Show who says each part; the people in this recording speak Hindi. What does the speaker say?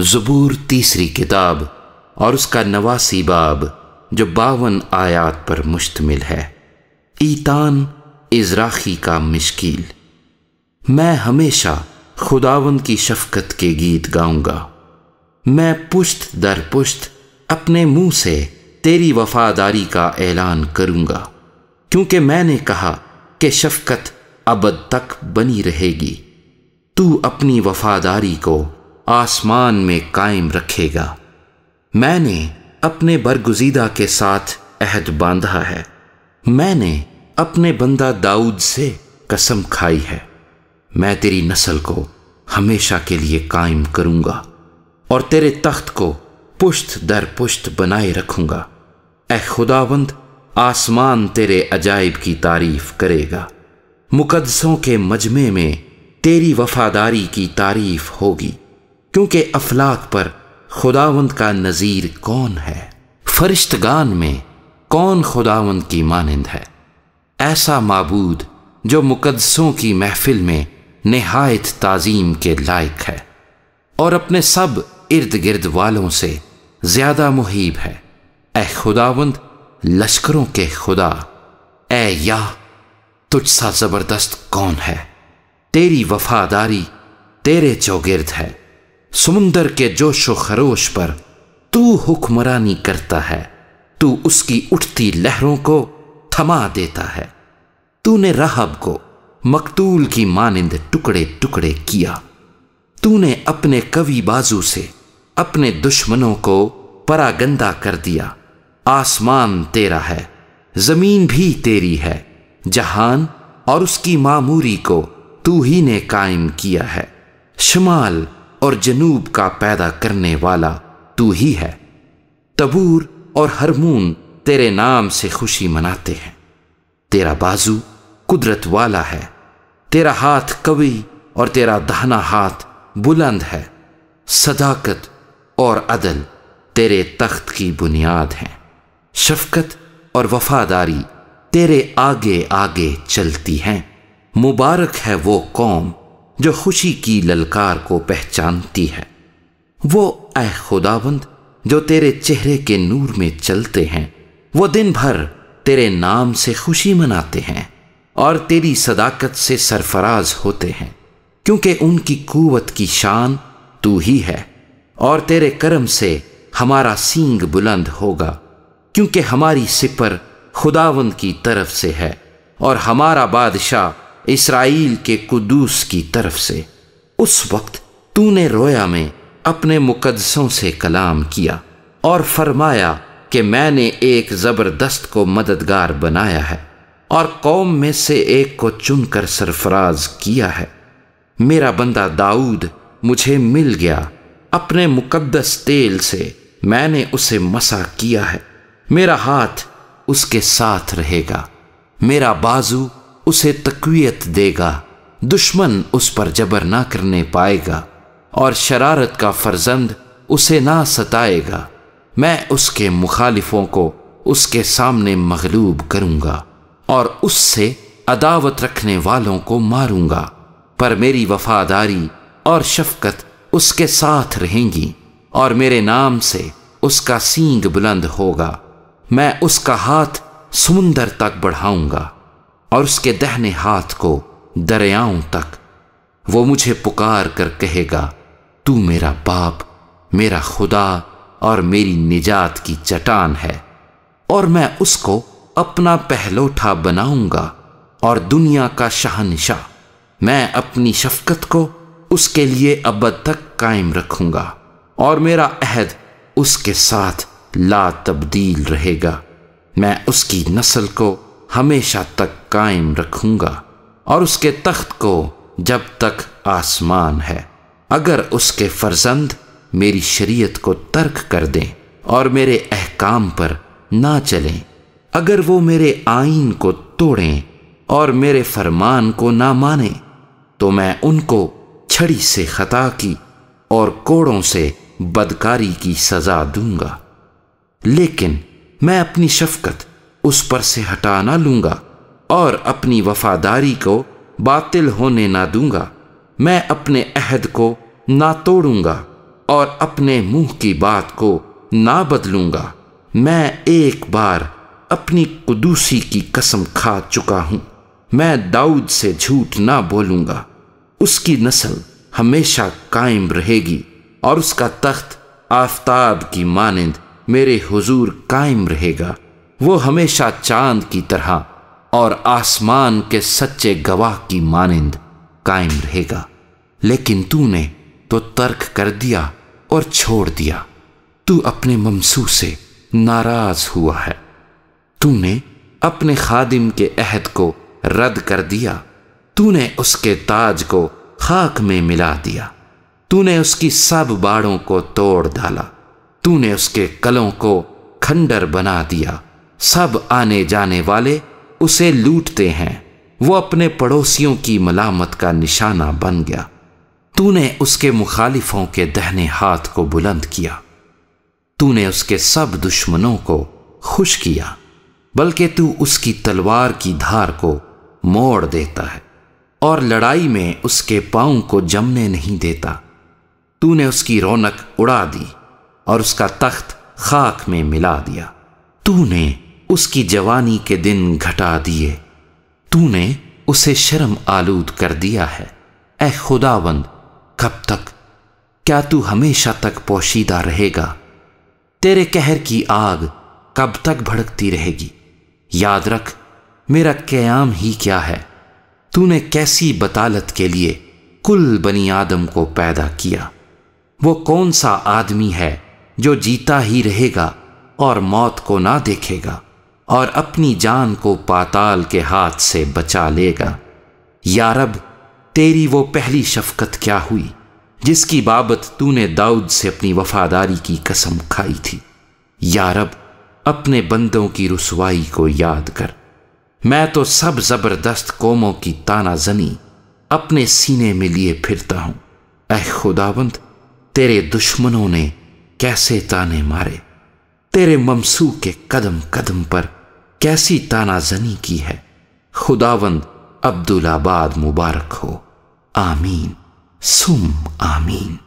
Speaker 1: ज़बूर तीसरी किताब और उसका नवासी बाब, जो बावन आयात पर मुश्तमिल है। ईतान इजराखी का मिशकील। मैं हमेशा खुदावन की शफकत के गीत गाऊँगा। मैं पुश्त दर पुश्त अपने मुँह से तेरी वफादारी का ऐलान करूँगा, क्योंकि मैंने कहा कि शफकत अबद तक बनी रहेगी। तू अपनी वफादारी को आसमान में कायम रखेगा। मैंने अपने बरगुजीदा के साथ अहद बांधा है। मैंने अपने बंदा दाऊद से कसम खाई है। मैं तेरी नस्ल को हमेशा के लिए कायम करूँगा और तेरे तख्त को पुश्त दर पुश्त बनाए रखूँगा। ए खुदावंद, आसमान तेरे अजायब की तारीफ़ करेगा। मुकदसों के मजमे में तेरी वफादारी की तारीफ़ होगी। क्योंकि अफलाक पर खुदावंद का नज़ीर कौन है? फरिश्तगान में कौन खुदावंद की मानंद है? ऐसा मबूद जो मुकदसों की महफिल में नहायत ताजीम के लायक है और अपने सब इर्द गिर्द वालों से ज़्यादा मुहिब है। ए खुदावंद, लश्करों के खुदा ए या, तुझसा ज़बरदस्त कौन है? तेरी वफादारी तेरे चौगिर्द है। समुंदर के जोशो खरोश पर तू हुक्मरानी करता है। तू उसकी उठती लहरों को थमा देता है। तूने राहब को मकतूल की मानिंद टुकड़े टुकड़े किया। तूने अपने कवि बाजू से अपने दुश्मनों को परागंदा कर दिया। आसमान तेरा है, ज़मीन भी तेरी है, जहान और उसकी मामूरी को तू ही ने कायम किया है। शमाल और जनूब का पैदा करने वाला तू ही है। तबूर और हरमून तेरे नाम से खुशी मनाते हैं। तेरा बाजू कुदरत वाला है। तेरा हाथ कवि और तेरा दहना हाथ बुलंद है। सदाकत और अदल तेरे तख्त की बुनियाद है। शफकत और वफादारी तेरे आगे आगे चलती हैं। मुबारक है वो कौम जो खुशी की ललकार को पहचानती है। वो ए खुदाबंद जो तेरे चेहरे के नूर में चलते हैं, वो दिन भर तेरे नाम से खुशी मनाते हैं और तेरी सदाकत से सरफराज होते हैं, क्योंकि उनकी कुवत की शान तू ही है और तेरे कर्म से हमारा सींग बुलंद होगा, क्योंकि हमारी सिपर खुदावंद की तरफ़ से है और हमारा बादशाह इसराइल के कुदूस की तरफ़ से, उस वक्त तूने रोया में अपने मुकदसों से कलाम किया और फरमाया कि मैंने एक ज़बरदस्त को मददगार बनाया है और कौम में से एक को चुनकर सरफराज किया है। मेरा बंदा दाऊद मुझे मिल गया। अपने मुकद्दस तेल से मैंने उसे मसा किया है। मेरा हाथ उसके साथ रहेगा। मेरा बाजू उसे तकवीत देगा। दुश्मन उस पर जबर ना करने पाएगा और शरारत का फर्जंद उसे ना सताएगा। मैं उसके मुखालिफों को उसके सामने मगलूब करूँगा और उससे अदावत रखने वालों को मारूँगा। पर मेरी वफादारी और शफकत उसके साथ रहेंगी और मेरे नाम से उसका सींग बुलंद होगा। मैं उसका हाथ समुंदर तक बढ़ाऊँगा। और उसके दहने हाथ को दरियाओं तक, वो मुझे पुकार कर कहेगा, तू मेरा बाप, मेरा खुदा और मेरी निजात की चटान है, और मैं उसको अपना पहलोठा बनाऊँगा और दुनिया का शहनशाह, मैं अपनी शफकत को उसके लिए अब तक कायम रखूँगा और मेरा अहद उसके साथ ला तब्दील रहेगा। मैं उसकी नस्ल को हमेशा तक कायम रखूँगा और उसके तख्त को जब तक आसमान है। अगर उसके फर्जंद मेरी शरीयत को तर्क कर दें और मेरे अहकाम पर ना चलें, अगर वो मेरे आइन को तोड़ें और मेरे फरमान को ना माने तो मैं उनको छड़ी से खता की और कोड़ों से बदकारी की सजा दूँगा। लेकिन मैं अपनी शफकत उस पर से हटा ना लूँगा और अपनी वफादारी को बातिल होने ना दूँगा। मैं अपने अहद को ना तोड़ूँगा और अपने मुँह की बात को ना बदलूँगा। मैं एक बार अपनी कुदूसी की कसम खा चुका हूँ। मैं दाऊद से झूठ ना बोलूँगा। उसकी नस्ल हमेशा कायम रहेगी और उसका तख्त आफताब की मानंद मेरे हुजूर कायम रहेगा। वो हमेशा चाँद की तरह और आसमान के सच्चे गवाह की मानंद कायम रहेगा। लेकिन तूने तो तर्क कर दिया और छोड़ दिया। तू अपने ममसू से नाराज़ हुआ है। तूने अपने खादिम के अहद को रद्द कर दिया। तूने उसके ताज को खाक में मिला दिया। तूने उसकी सब बाड़ों को तोड़ डाला। तूने उसके कलों को खंडर बना दिया। सब आने जाने वाले उसे लूटते हैं। वो अपने पड़ोसियों की मलामत का निशाना बन गया। तूने उसके मुखालिफों के दहने हाथ को बुलंद किया। तूने उसके सब दुश्मनों को खुश किया, बल्कि तू उसकी तलवार की धार को मोड़ देता है और लड़ाई में उसके पाँव को जमने नहीं देता। तूने उसकी रौनक उड़ा दी और उसका तख्त खाक में मिला दिया। तूने उसकी जवानी के दिन घटा दिए। तूने उसे शर्म आलूद कर दिया है। ए खुदावंद, कब तक? क्या तू हमेशा तक पोशीदा रहेगा? तेरे कहर की आग कब तक भड़कती रहेगी? याद रख, मेरा क्याम ही क्या है? तूने कैसी बतालत के लिए कुल बनी आदम को पैदा किया? वो कौन सा आदमी है जो जीता ही रहेगा और मौत को ना देखेगा? और अपनी जान को पाताल के हाथ से बचा लेगा। यारब, तेरी वो पहली शफकत क्या हुई, जिसकी बाबत तूने दाऊद से अपनी वफादारी की कसम खाई थी? यारब, अपने बंदों की रसवाई को याद कर। मैं तो सब ज़बरदस्त कौमों की ताना जनी अपने सीने में लिए फिरता हूँ। अह खुदावंत तेरे दुश्मनों ने कैसे ताने मारे? तेरे ममसू के कदम कदम पर कैसी तानाजनी की है। खुदावंद अब्दुल आबाद मुबारक हो। आमीन। सुम आमीन।